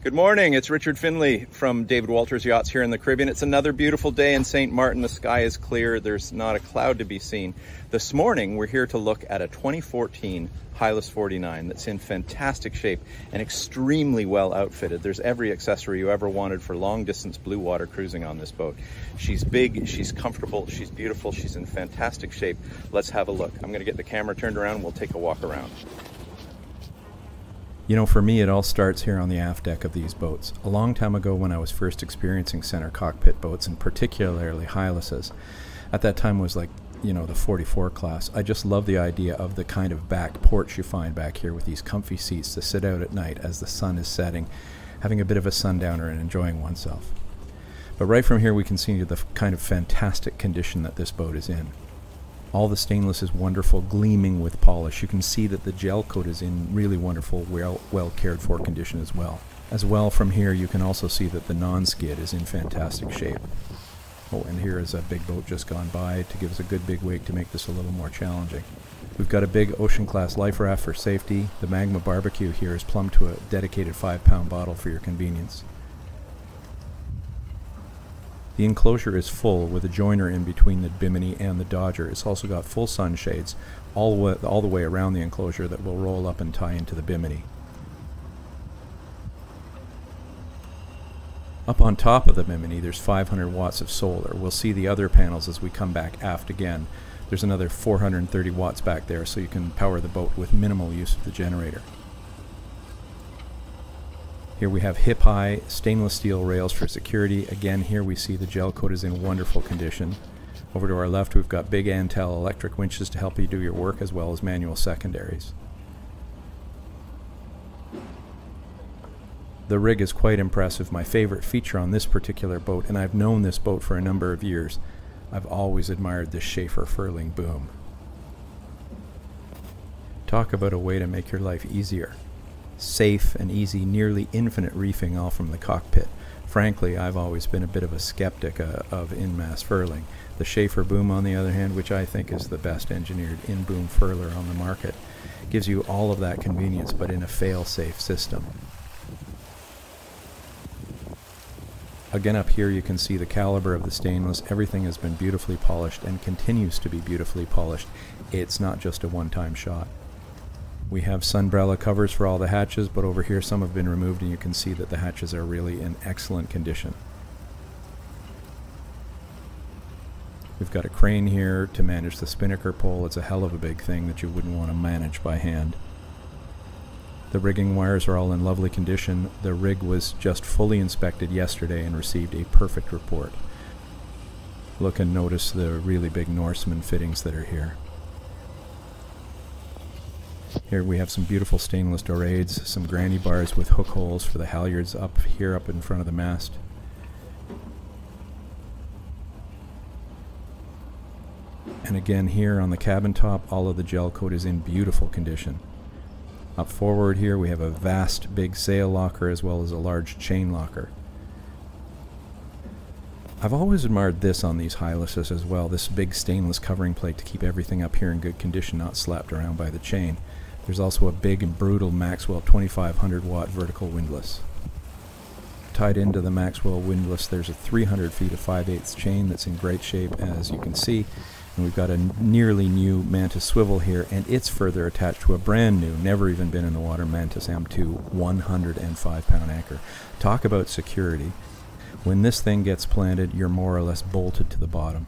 Good morning. It's Ritchard Findlay from David Walters Yachts here in the Caribbean. It's another beautiful day in St. Martin. The sky is clear. There's not a cloud to be seen. This morning, we're here to look at a 2014 Hylas 49 that's in fantastic shape and extremely well outfitted. There's every accessory you ever wanted for long distance blue water cruising on this boat. She's big, she's comfortable, she's beautiful, she's in fantastic shape. Let's have a look. I'm going to get the camera turned around. We'll take a walk around. You know, for me, it all starts here on the aft deck of these boats. A long time ago, when I was first experiencing center cockpit boats, and particularly Hylases, at that time was like, you know, the 44 class. I just love the idea of the kind of back porch you find back here with these comfy seats to sit out at night as the sun is setting, having a bit of a sundowner and enjoying oneself. But right from here, we can see the kind of fantastic condition that this boat is in. All the stainless is wonderful, gleaming with polish. You can see that the gel coat is in really wonderful, well, well cared for condition as well. As well from here, you can also see that the non-skid is in fantastic shape. Oh, and here is a big boat just gone by to give us a good big wake to make this a little more challenging. We've got a big ocean class life raft for safety. The Magma barbecue here is plumbed to a dedicated 5 pound bottle for your convenience. The enclosure is full with a joiner in between the Bimini and the Dodger. It's also got full sunshades all the way, all the way around the enclosure that will roll up and tie into the Bimini. Up on top of the Bimini, there's 500 watts of solar. We'll see the other panels as we come back aft again. There's another 430 watts back there, so you can power the boat with minimal use of the generator. Here we have hip high stainless steel rails for security. Again, here we see the gel coat is in wonderful condition. Over to our left, we've got big Antel electric winches to help you do your work as well as manual secondaries. The rig is quite impressive, my favorite feature on this particular boat, and I've known this boat for a number of years. I've always admired this Schaefer furling boom. Talk about a way to make your life easier safe and easy, nearly infinite reefing all from the cockpit. Frankly, I've always been a bit of a skeptic uh, of in-mast furling. The Schaefer boom, on the other hand, which I think is the best engineered in-boom furler on the market, gives you all of that convenience but in a fail-safe system. Again up here you can see the caliber of the stainless. Everything has been beautifully polished and continues to be beautifully polished. It's not just a one-time shot. We have sunbrella covers for all the hatches, but over here some have been removed and you can see that the hatches are really in excellent condition. We've got a crane here to manage the spinnaker pole. It's a hell of a big thing that you wouldn't want to manage by hand. The rigging wires are all in lovely condition. The rig was just fully inspected yesterday and received a perfect report. Look and notice the really big Norseman fittings that are here. Here we have some beautiful stainless dorades, some granny bars with hook holes for the halyards up here up in front of the mast. And again here on the cabin top, all of the gel coat is in beautiful condition. Up forward here we have a vast big sail locker as well as a large chain locker. I've always admired this on these Hylases as well, this big stainless covering plate to keep everything up here in good condition, not slapped around by the chain. There's also a big and brutal Maxwell 2500 watt vertical windlass. Tied into the Maxwell windlass there's a 300 feet of 5 8 chain that's in great shape as you can see. And we've got a nearly new Mantus swivel here and it's further attached to a brand new, never even been in the water Mantus M2 105 pound anchor. Talk about security. When this thing gets planted, you're more or less bolted to the bottom.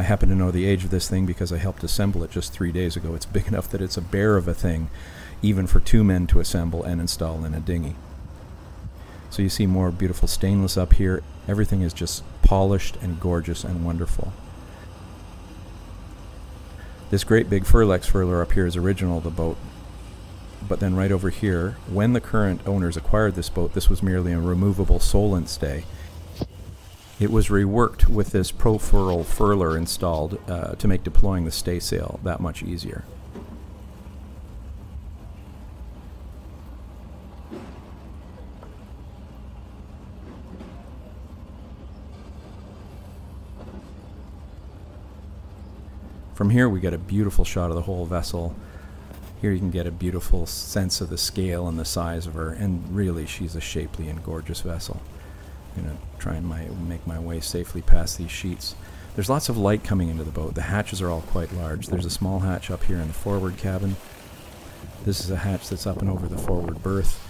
I happen to know the age of this thing because I helped assemble it just three days ago. It's big enough that it's a bear of a thing, even for two men to assemble and install in a dinghy. So you see more beautiful stainless up here. Everything is just polished and gorgeous and wonderful. This great big Furlex furler up here is original the boat, but then right over here, when the current owners acquired this boat, this was merely a removable Solent stay. It was reworked with this Profurl furler installed uh, to make deploying the staysail that much easier. From here we get a beautiful shot of the whole vessel Here you can get a beautiful sense of the scale and the size of her, and really she's a shapely and gorgeous vessel. I'm to try and my, make my way safely past these sheets. There's lots of light coming into the boat. The hatches are all quite large. There's a small hatch up here in the forward cabin. This is a hatch that's up and over the forward berth.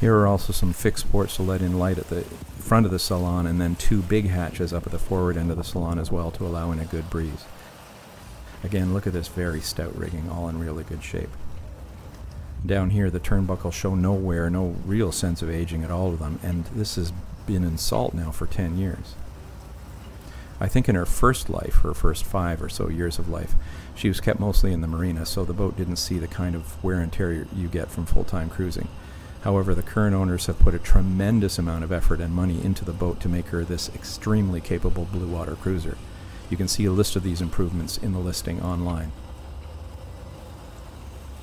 Here are also some fixed ports to let in light at the front of the salon, and then two big hatches up at the forward end of the salon as well to allow in a good breeze. Again, look at this very stout rigging, all in really good shape. Down here, the turnbuckles show nowhere, no real sense of aging at all of them, and this has been in salt now for 10 years. I think in her first life, her first five or so years of life, she was kept mostly in the marina, so the boat didn't see the kind of wear and tear you get from full time cruising. However, the current owners have put a tremendous amount of effort and money into the boat to make her this extremely capable blue water cruiser. You can see a list of these improvements in the listing online.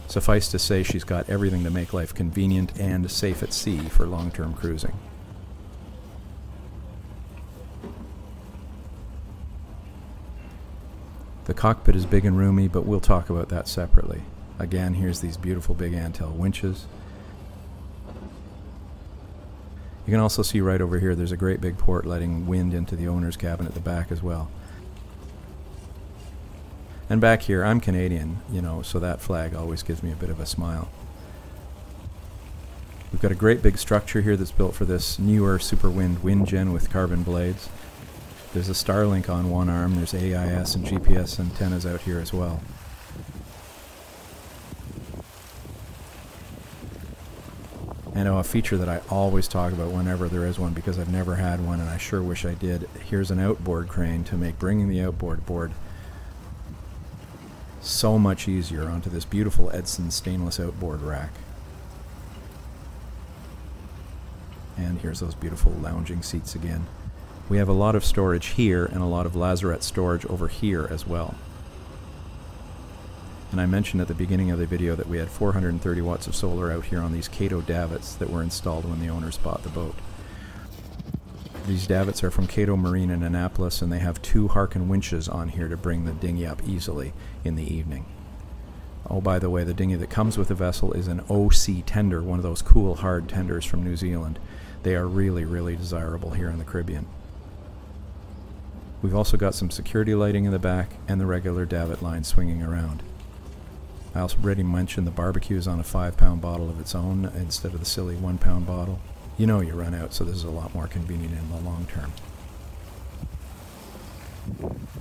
Suffice to say, she's got everything to make life convenient and safe at sea for long term cruising. The cockpit is big and roomy, but we'll talk about that separately. Again, here's these beautiful big Antel winches. You can also see right over here there's a great big port letting wind into the owner's cabin at the back as well. And back here, I'm Canadian, you know, so that flag always gives me a bit of a smile. We've got a great big structure here that's built for this newer Superwind wind gen with carbon blades. There's a Starlink on one arm, there's AIS and GPS antennas out here as well. And a feature that I always talk about whenever there is one because I've never had one and I sure wish I did. Here's an outboard crane to make bringing the outboard board so much easier onto this beautiful Edson stainless outboard rack. And here's those beautiful lounging seats again. We have a lot of storage here and a lot of lazarette storage over here as well. And I mentioned at the beginning of the video that we had 430 watts of solar out here on these Kato davits that were installed when the owners bought the boat. These davits are from Kato Marine in Annapolis and they have two Harken winches on here to bring the dinghy up easily in the evening. Oh, by the way, the dinghy that comes with the vessel is an OC tender, one of those cool hard tenders from New Zealand. They are really, really desirable here in the Caribbean. We've also got some security lighting in the back and the regular davit line swinging around. I also already mentioned the barbecue is on a five pound bottle of its own instead of the silly one pound bottle. You know you run out, so this is a lot more convenient in the long term.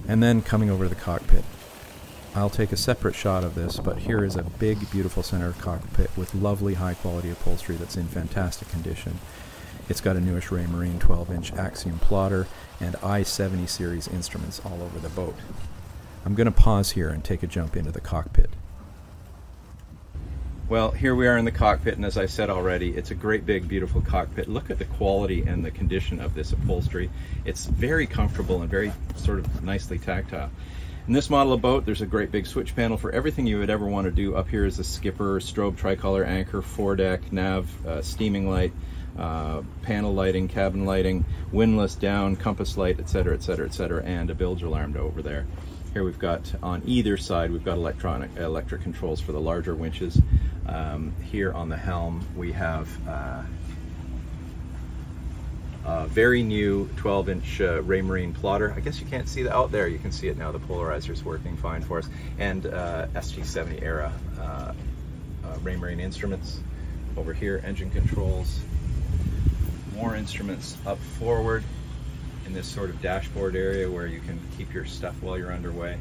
And then coming over to the cockpit. I'll take a separate shot of this, but here is a big, beautiful center cockpit with lovely high quality upholstery that's in fantastic condition. It's got a newish Raymarine 12 inch Axiom plotter and I-70 series instruments all over the boat. I'm going to pause here and take a jump into the cockpit. Well, here we are in the cockpit, and as I said already, it's a great big, beautiful cockpit. Look at the quality and the condition of this upholstery. It's very comfortable and very sort of nicely tactile. In this model of boat, there's a great big switch panel for everything you would ever want to do. Up here is the skipper, strobe, tricolor, anchor, foredeck, nav, uh, steaming light, uh, panel lighting, cabin lighting, windlass down, compass light, etc., etc., etc., and a bilge alarm over there. Here we've got on either side, we've got electronic electric controls for the larger winches. Um, here on the helm, we have uh, a very new 12 inch uh, Raymarine plotter. I guess you can't see that out there. You can see it now. The polarizer is working fine for us. And uh, SG70 era uh, uh, Raymarine instruments. Over here, engine controls. More instruments up forward in this sort of dashboard area where you can keep your stuff while you're underway.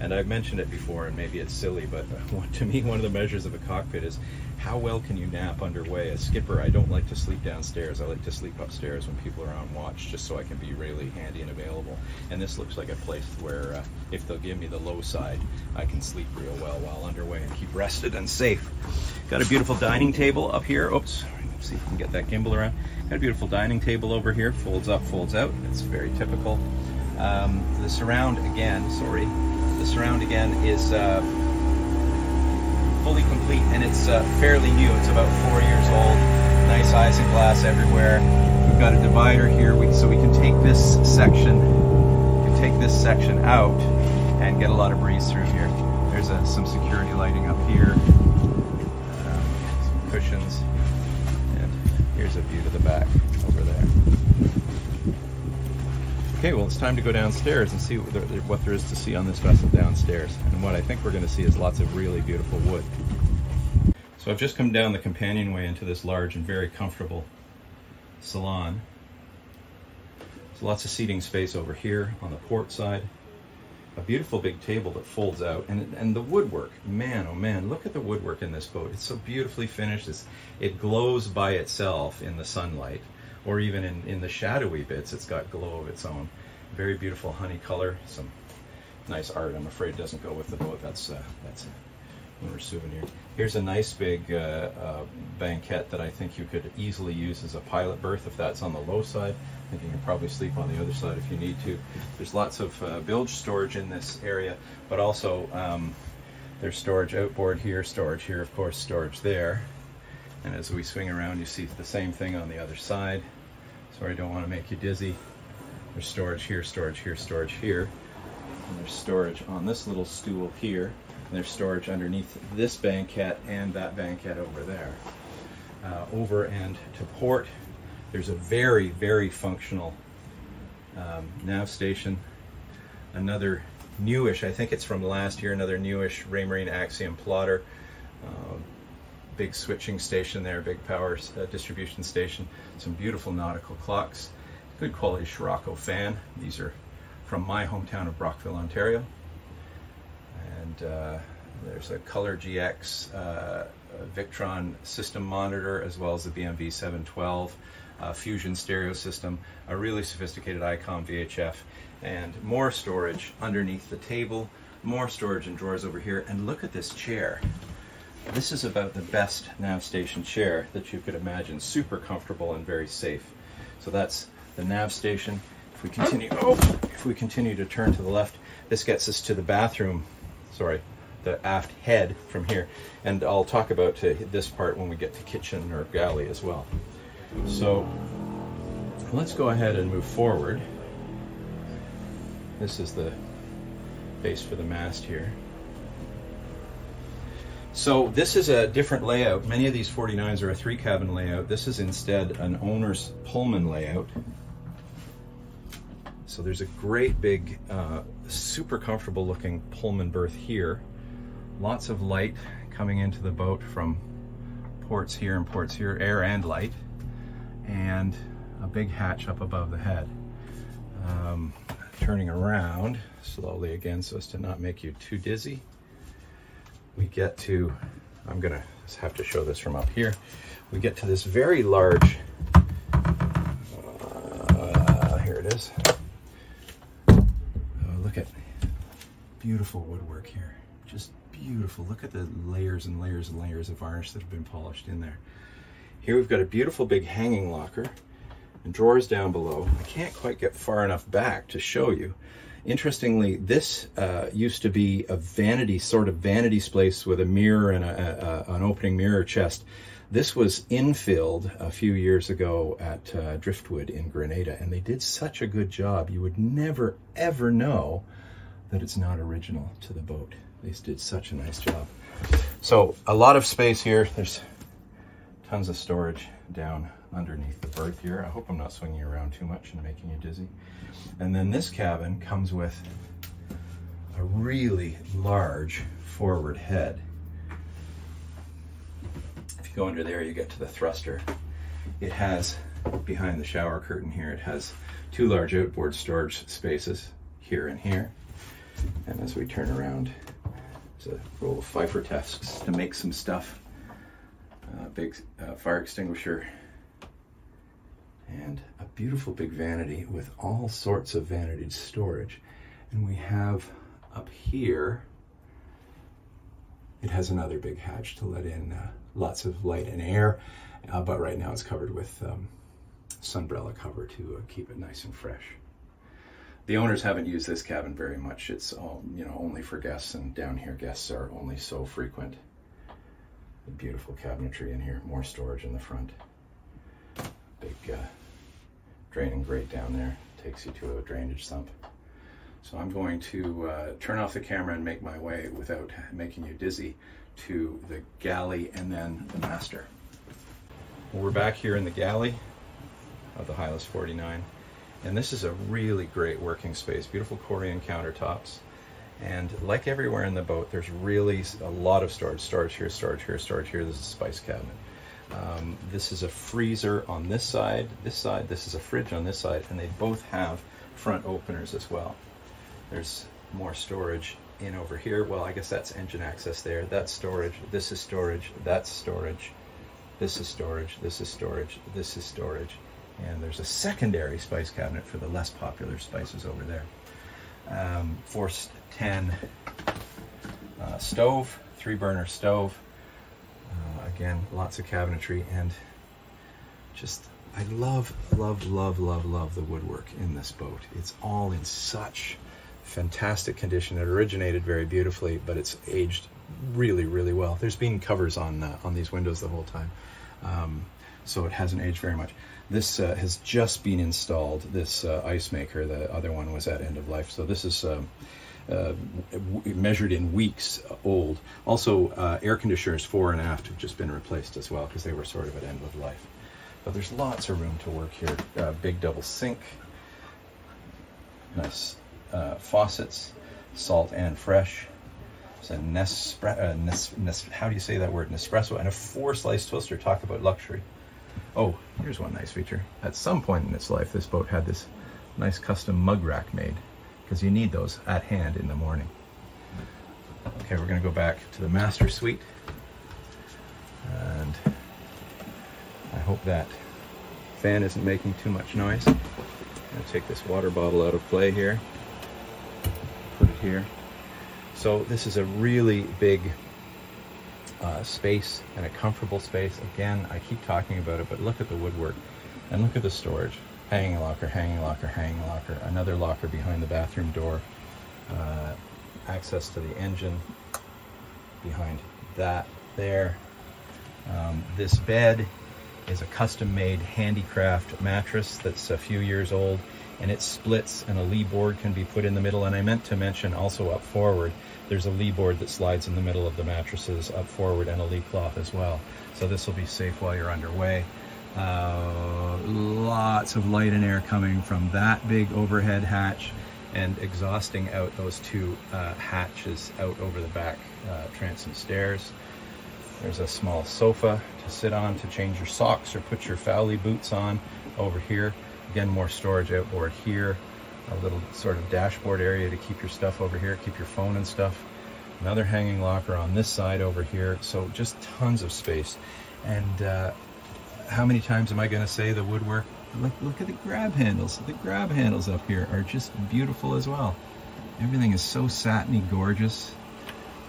And I've mentioned it before, and maybe it's silly, but to me, one of the measures of a cockpit is how well can you nap underway. As skipper, I don't like to sleep downstairs. I like to sleep upstairs when people are on watch, just so I can be really handy and available. And this looks like a place where, uh, if they'll give me the low side, I can sleep real well while underway and keep rested and safe. Got a beautiful dining table up here. Oops, see if we can get that gimbal around. Got a beautiful dining table over here, folds up, folds out. It's very typical. Um, the surround again, sorry, the surround again is uh, fully complete and it's uh, fairly new. It's about four years old. Nice isinglass everywhere. We've got a divider here, we, so we can take this section, can take this section out and get a lot of breeze through here. There's a, some security lighting up here. Some cushions. Here's a view to the back over there. Okay, well, it's time to go downstairs and see what there, what there is to see on this vessel downstairs. And what I think we're going to see is lots of really beautiful wood. So I've just come down the companionway into this large and very comfortable salon. There's lots of seating space over here on the port side. A beautiful big table that folds out, and and the woodwork, man, oh man, look at the woodwork in this boat. It's so beautifully finished. It's, it glows by itself in the sunlight, or even in, in the shadowy bits, it's got glow of its own. Very beautiful honey color, some nice art. I'm afraid doesn't go with the boat. That's uh, that's a winter souvenir. Here's a nice big uh, uh, banquette that I think you could easily use as a pilot berth if that's on the low side. I think you can probably sleep on the other side if you need to. There's lots of uh, bilge storage in this area, but also um, there's storage outboard here, storage here, of course, storage there. And as we swing around, you see the same thing on the other side. Sorry, I don't want to make you dizzy. There's storage here, storage here, storage here. And there's storage on this little stool here. And there's storage underneath this banquette and that banquette over there. Uh, over and to port, there's a very, very functional um, nav station. Another newish, I think it's from last year, another newish Raymarine Axiom plotter. Um, big switching station there, big power uh, distribution station. Some beautiful nautical clocks. Good quality Sirocco fan. These are from my hometown of Brockville, Ontario. And uh, there's a Color GX uh, Victron system monitor as well as the BMV 712 uh, Fusion stereo system, a really sophisticated ICOM VHF, and more storage underneath the table, more storage in drawers over here, and look at this chair. This is about the best nav station chair that you could imagine, super comfortable and very safe. So that's the nav station. If we continue, oh, if we continue to turn to the left, this gets us to the bathroom, sorry, the aft head from here. And I'll talk about uh, this part when we get to kitchen or galley as well. So let's go ahead and move forward. This is the base for the mast here. So this is a different layout. Many of these 49s are a three cabin layout. This is instead an owner's Pullman layout. So there's a great big, uh, super comfortable looking Pullman berth here. Lots of light coming into the boat from ports here and ports here, air and light and a big hatch up above the head. Um, turning around slowly again so as to not make you too dizzy. We get to, I'm gonna have to show this from up here. We get to this very large, uh, here it is. Oh, look at beautiful woodwork here. Just beautiful. Look at the layers and layers and layers of varnish that have been polished in there. Here we've got a beautiful big hanging locker and drawers down below. I can't quite get far enough back to show you. Interestingly, this uh, used to be a vanity, sort of vanity space with a mirror and a, a, an opening mirror chest. This was infilled a few years ago at uh, Driftwood in Grenada, and they did such a good job. You would never, ever know that it's not original to the boat. They did such a nice job. So a lot of space here. There's tons of storage down underneath the berth here. I hope I'm not swinging around too much and making you dizzy. And then this cabin comes with a really large forward head. If you go under there, you get to the thruster. It has, behind the shower curtain here, it has two large outboard storage spaces here and here. And as we turn around, there's a roll of Pfeiffer tests to make some stuff uh, big uh, fire extinguisher, and a beautiful big vanity with all sorts of vanity storage. And we have up here, it has another big hatch to let in uh, lots of light and air, uh, but right now it's covered with um, sunbrella cover to uh, keep it nice and fresh. The owners haven't used this cabin very much. It's all, you know, only for guests, and down here guests are only so frequent beautiful cabinetry in here, more storage in the front. Big uh, draining grate down there, takes you to a drainage sump. So I'm going to uh, turn off the camera and make my way without making you dizzy to the galley and then the master. We're back here in the galley of the Hylas 49. And this is a really great working space. Beautiful Corian countertops. And like everywhere in the boat, there's really a lot of storage. Storage here, storage here, storage here. This is a spice cabinet. Um, this is a freezer on this side, this side. This is a fridge on this side. And they both have front openers as well. There's more storage in over here. Well, I guess that's engine access there. That's storage. This is storage. That's storage. This is storage, this is storage, this is storage. And there's a secondary spice cabinet for the less popular spices over there. Um, Force 10 uh, stove, three burner stove. Uh, again, lots of cabinetry and just, I love, love, love, love, love the woodwork in this boat. It's all in such fantastic condition. It originated very beautifully, but it's aged really, really well. There's been covers on uh, on these windows the whole time, um, so it hasn't aged very much. This uh, has just been installed. This uh, ice maker, the other one was at end of life, so this is. Um, uh, measured in weeks old. Also, uh, air conditioners fore and aft have just been replaced as well because they were sort of at end of life. But there's lots of room to work here. Uh, big double sink, nice uh, faucets, salt and fresh. It's a Nespre- uh, Nes- Nes- how do you say that word? Nespresso and a four slice toaster. Talk about luxury. Oh, here's one nice feature. At some point in its life, this boat had this nice custom mug rack made because you need those at hand in the morning. Okay, we're going to go back to the master suite. And I hope that fan isn't making too much noise. I'm to take this water bottle out of play here put it here. So this is a really big uh, space and a comfortable space. Again, I keep talking about it, but look at the woodwork and look at the storage. Hanging locker, hanging locker, hanging locker, another locker behind the bathroom door, uh, access to the engine behind that there. Um, this bed is a custom made Handcraft mattress that's a few years old and it splits and a lee board can be put in the middle. And I meant to mention also up forward, there's a lee board that slides in the middle of the mattresses up forward and a lee cloth as well. So this will be safe while you're underway. Uh, lots of light and air coming from that big overhead hatch and exhausting out those two uh, hatches out over the back uh, transom stairs. There's a small sofa to sit on to change your socks or put your Fowley boots on over here. Again, more storage outboard here. A little sort of dashboard area to keep your stuff over here, keep your phone and stuff. Another hanging locker on this side over here. So just tons of space. And uh, how many times am I going to say the woodwork? Look, look at the grab handles. The grab handles up here are just beautiful as well. Everything is so satiny gorgeous.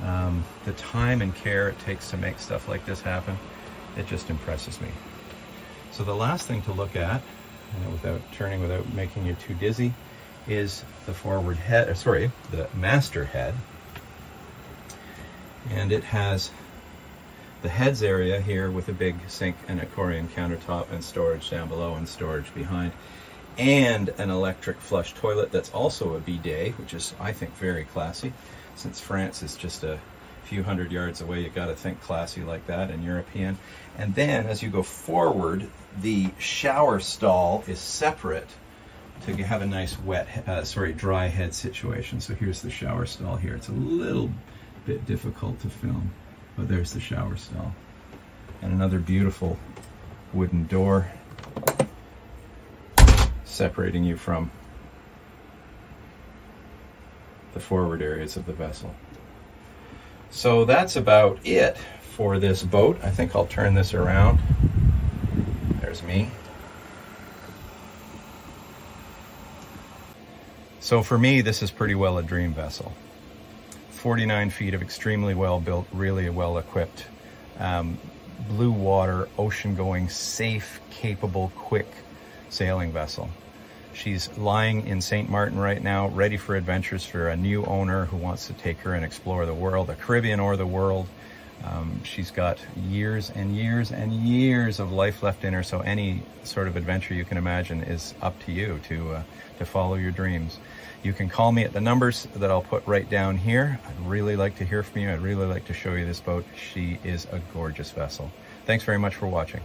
Um, the time and care it takes to make stuff like this happen, it just impresses me. So the last thing to look at uh, without turning, without making you too dizzy, is the forward head, uh, sorry, the master head. And it has the heads area here with a big sink and a Corian countertop and storage down below and storage behind. And an electric flush toilet that's also a bidet, which is, I think, very classy. Since France is just a few hundred yards away, you got to think classy like that and European. And then as you go forward, the shower stall is separate to have a nice wet, uh, sorry, dry head situation. So here's the shower stall here. It's a little bit difficult to film, but there's the shower stall. And another beautiful wooden door separating you from the forward areas of the vessel. So that's about it for this boat. I think I'll turn this around. There's me. So for me, this is pretty well a dream vessel. 49 feet of extremely well built, really well equipped, um, blue water, ocean going, safe, capable, quick sailing vessel. She's lying in St. Martin right now, ready for adventures for a new owner who wants to take her and explore the world, the Caribbean or the world. Um, she's got years and years and years of life left in her, so any sort of adventure you can imagine is up to you to, uh, to follow your dreams. You can call me at the numbers that I'll put right down here. I'd really like to hear from you. I'd really like to show you this boat. She is a gorgeous vessel. Thanks very much for watching.